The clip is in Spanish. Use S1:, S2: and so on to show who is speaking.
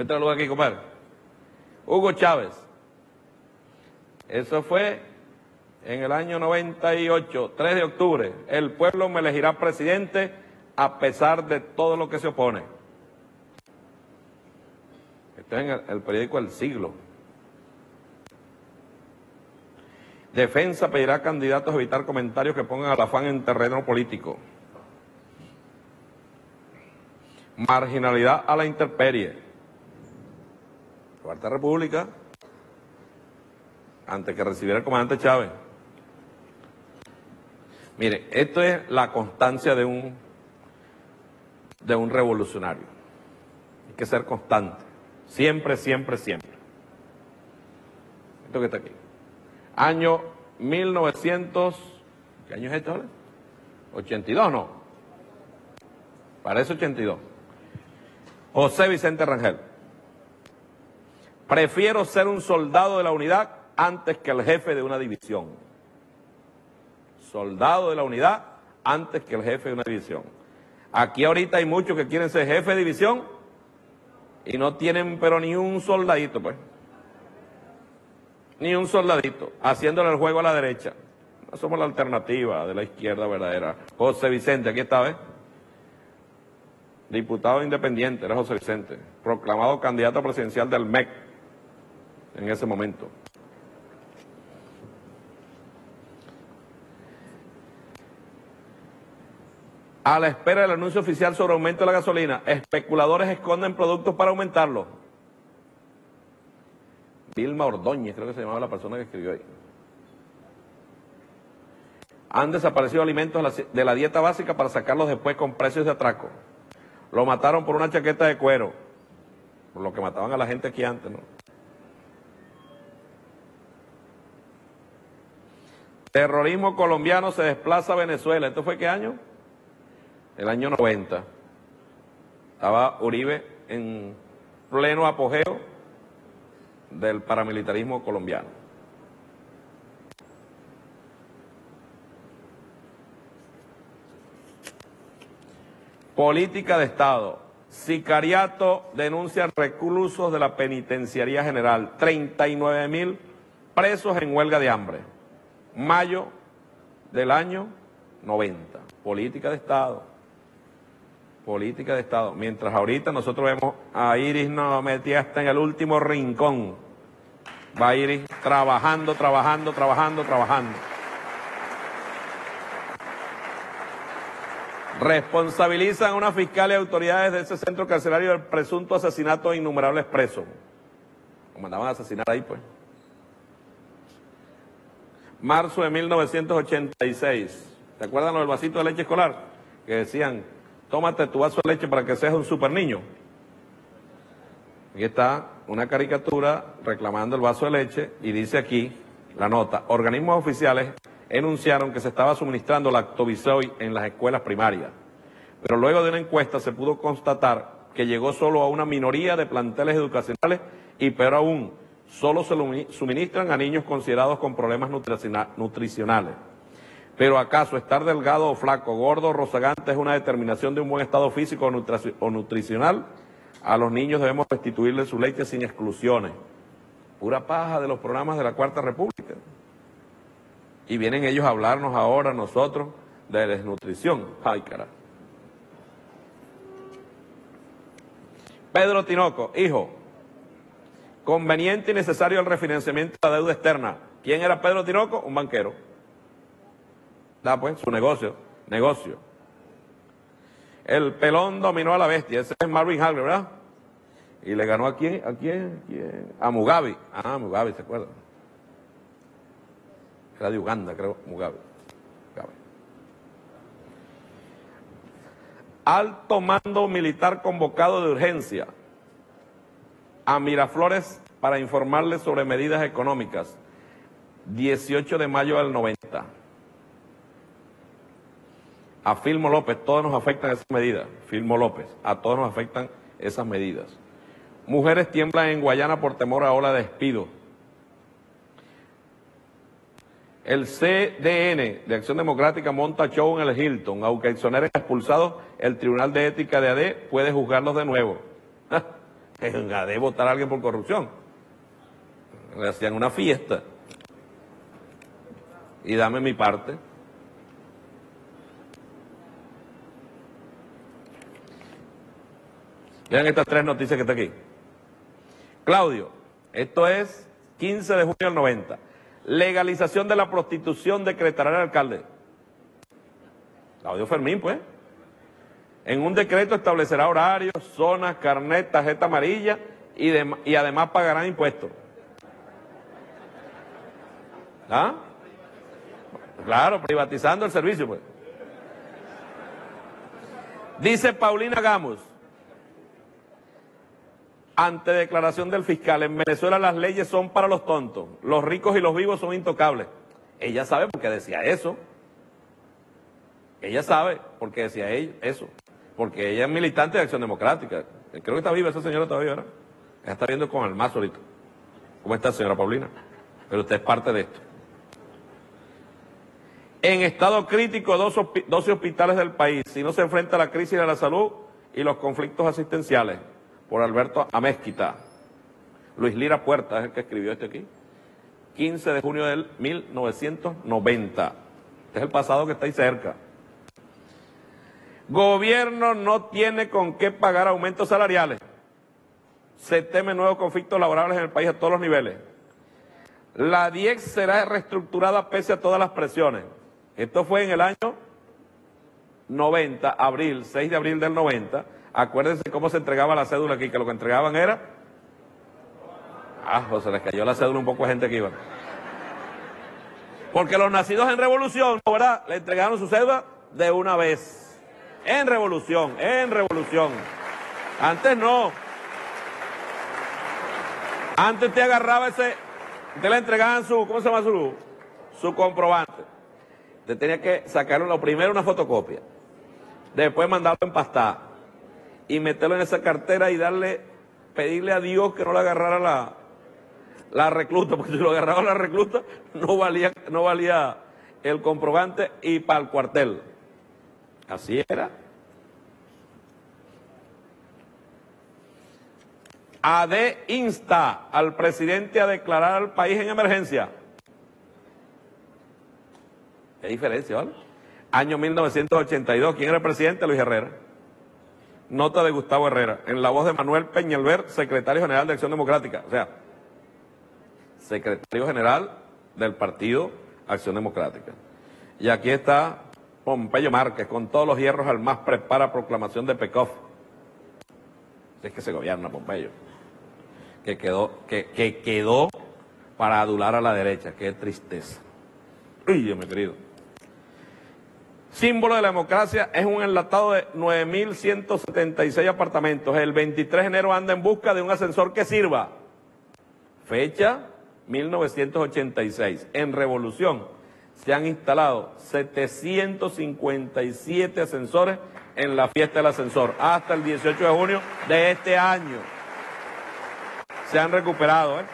S1: Mételo aquí, compadre. Hugo Chávez. Eso fue en el año 98, 3 de octubre. El pueblo me elegirá presidente a pesar de todo lo que se opone. Esto es en el, periódico El Siglo. Defensa pedirá a candidatos a evitar comentarios que pongan al afán en terreno político. Marginalidad a la intemperie. Cuarta República, antes que recibiera el comandante Chávez. Mire, esto es la constancia de un, de un revolucionario. Hay que ser constante. Siempre, siempre, siempre. Esto que está aquí. Año 1900, ¿qué año es esto? ahora? 82, no. Parece 82. José Vicente Rangel. Prefiero ser un soldado de la unidad antes que el jefe de una división. Soldado de la unidad antes que el jefe de una división. Aquí ahorita hay muchos que quieren ser jefe de división y no tienen pero ni un soldadito, pues. Ni un soldadito, haciéndole el juego a la derecha. No somos la alternativa de la izquierda verdadera. José Vicente, aquí está, ¿ves? Diputado independiente, era José Vicente. Proclamado candidato presidencial del MEC en ese momento. A la espera del anuncio oficial sobre aumento de la gasolina, especuladores esconden productos para aumentarlo. Vilma Ordóñez, creo que se llamaba la persona que escribió ahí. Han desaparecido alimentos de la- dieta básica para sacarlos después con precios de atraco. Lo mataron por una chaqueta de cuero, por lo que mataban a la gente aquí antes, ¿no? Terrorismo colombiano se desplaza a Venezuela. ¿Esto fue qué año? El año 90. Estaba Uribe en pleno apogeo del paramilitarismo colombiano. Política de Estado. Sicariato denuncia reclusos de la Penitenciaría General. 39 mil presos en huelga de hambre. Mayo del año 90. Política de Estado. Política de Estado. Mientras ahorita nosotros vemos a Iris no metida hasta en el último rincón. Va Iris trabajando, trabajando, trabajando, trabajando. Responsabilizan a una fiscal y autoridades de ese centro carcelario del presunto asesinato de innumerables presos. Lo mandaban a asesinar ahí, pues. Marzo de 1986. ¿Te acuerdan lo del vasito de leche escolar? Que decían, tómate tu vaso de leche para que seas un super niño. Aquí está una caricatura reclamando el vaso de leche y dice aquí la nota, organismos oficiales enunciaron que se estaba suministrando lactobisoid en las escuelas primarias, pero luego de una encuesta se pudo constatar que llegó solo a una minoría de planteles educacionales y peor aún, solo se suministran a niños considerados con problemas nutriciona- nutricionales. Pero acaso estar delgado o flaco, gordo o rozagante es una determinación de un buen estado físico o, nutrici- o nutricional? A los niños debemos restituirle su leche sin exclusiones. Pura paja de los programas de la Cuarta República. Y vienen ellos a hablarnos ahora, nosotros, de desnutrición. Ay, carajo. Pedro Tinoco, hijo, conveniente y necesario el refinanciamiento de la deuda externa. ¿Quién era Pedro Tinoco? Un banquero. Da pues, su negocio, negocio. El pelón dominó a la bestia, ese es Marvin Hagler, ¿verdad? Y le ganó a quién, a quién, a Mugabe. Ah, Mugabe, ¿se acuerdan? Era de Uganda, creo. Mugabe. Alto mando militar convocado de urgencia a Miraflores para informarle sobre medidas económicas. 18 de mayo del 90. A Filmo López, todos nos afectan esas medidas. Filmo López, a todos nos afectan esas medidas. Mujeres tiemblan en Guayana por temor a ola de despido. El CDN de Acción Democrática monta show en el Hilton. Aunque exoneren expulsados, el Tribunal de Ética de AD puede juzgarlos de nuevo. De votar a alguien por corrupción. Le hacían una fiesta. Y dame mi parte. Vean estas tres noticias que está aquí. Claudio, esto es 15 de junio del 90. Legalización de la prostitución decretará el alcalde. Claudio Fermín, pues. En un decreto establecerá horarios, zonas, carnet, tarjeta amarilla y, además pagarán impuestos. ¿Ah? Claro, privatizando el servicio, pues. Dice Paulina Gamos, ante declaración del fiscal, en Venezuela las leyes son para los tontos, los ricos y los vivos son intocables. Ella sabe por qué decía eso. Ella sabe por qué decía eso. Porque ella es militante de Acción Democrática. Creo que está viva esa señora todavía, ¿verdad? Ella está viendo con el mazo ahorita. ¿Cómo está, señora Paulina? Pero usted es parte de esto. En estado crítico, 12 hospitales del país. Si no se enfrenta a la crisis de la salud y los conflictos asistenciales. Por Alberto Amezquita. Luis Lira Puerta es el que escribió este aquí. 15 de junio del 1990. Este es el pasado que está ahí cerca. Gobierno no tiene con qué pagar aumentos salariales. Se temen nuevos conflictos laborales en el país a todos los niveles. La DIEX será reestructurada pese a todas las presiones. Esto fue en el año 90, abril, 6 de abril del 90. Acuérdense cómo se entregaba la cédula aquí, que lo que entregaban era... Ah, pues se les cayó la cédula un poco a gente que iba. Porque los nacidos en revolución, ¿verdad? Le entregaron su cédula de una vez en revolución, en revolución. Antes no. Antes te agarraba ese, te le entregaban su, ¿cómo se llama su? Su comprobante. Te tenía que sacarlo lo primero una fotocopia. Después mandarlo a empastar. Y meterlo en esa cartera y darle, pedirle a Dios que no le agarrara la, la recluta, porque si lo agarraba la recluta, no valía, no valía el comprobante y para el cuartel. Así era. AD insta al presidente a declarar al país en emergencia. ¿Qué diferencia, vale? Año 1982, ¿quién era el presidente? Luis Herrera. Nota de Gustavo Herrera, en la voz de Manuel Peñalver, secretario general de Acción Democrática. O sea, secretario general del partido Acción Democrática. Y aquí está Pompeyo Márquez, con todos los hierros al más prepara proclamación de Pekov. Es que se gobierna Pompeyo. Que quedó, que, quedó para adular a la derecha. Qué tristeza. Uy, Dios mi querido. Símbolo de la democracia es un enlatado de 9.176 apartamentos. El 23 de enero anda en busca de un ascensor que sirva. Fecha 1986. En revolución se han instalado 757 ascensores en la fiesta del ascensor hasta el 18 de junio de este año. Se han recuperado, ¿eh?